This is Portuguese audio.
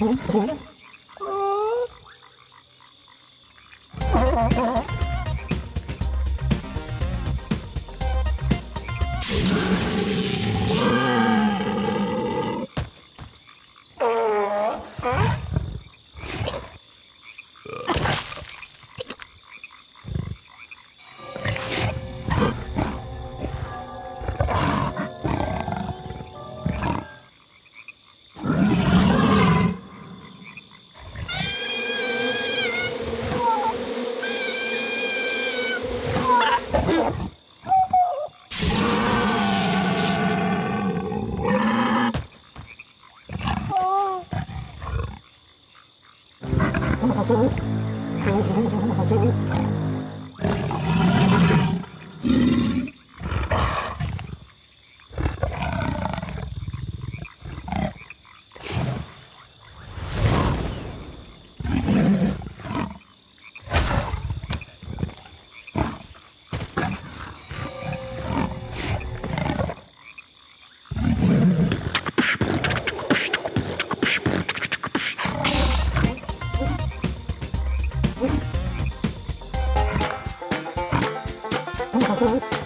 Oh. Oh, my God. Ha ha ha!